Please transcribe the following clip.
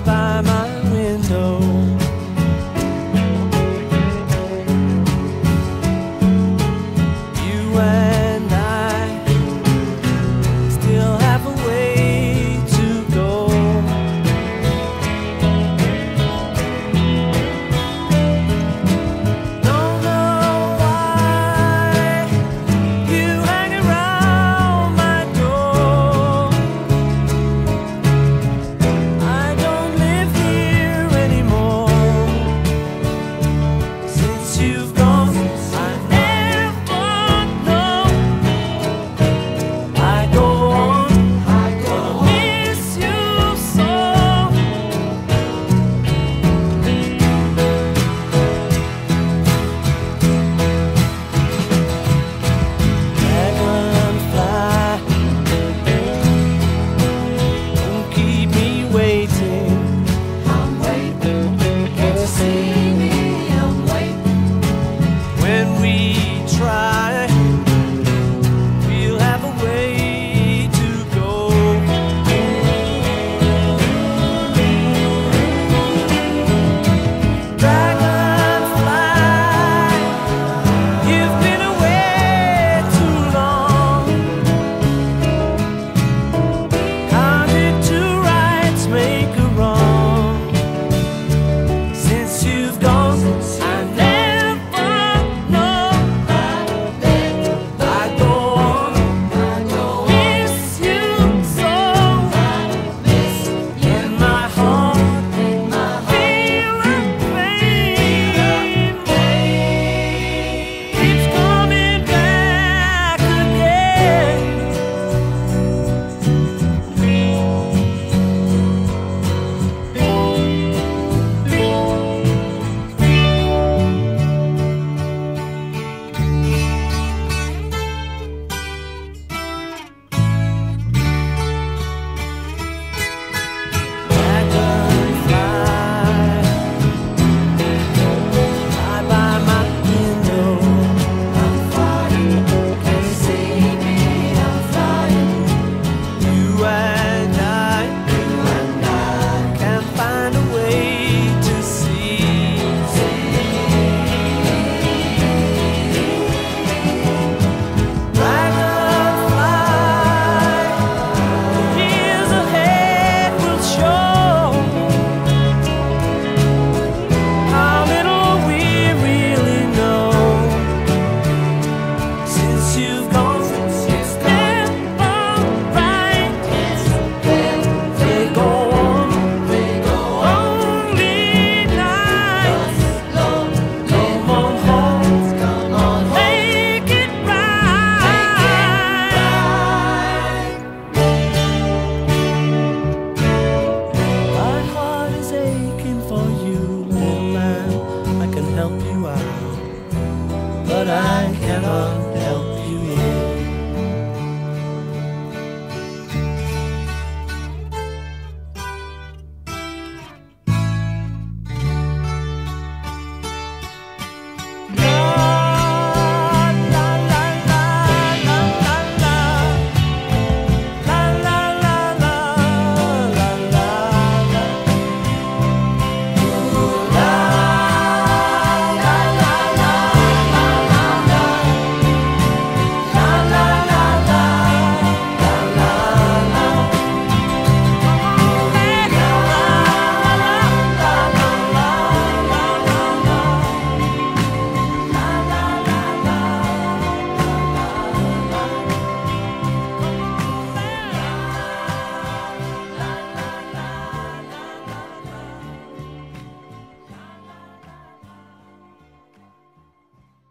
by my on.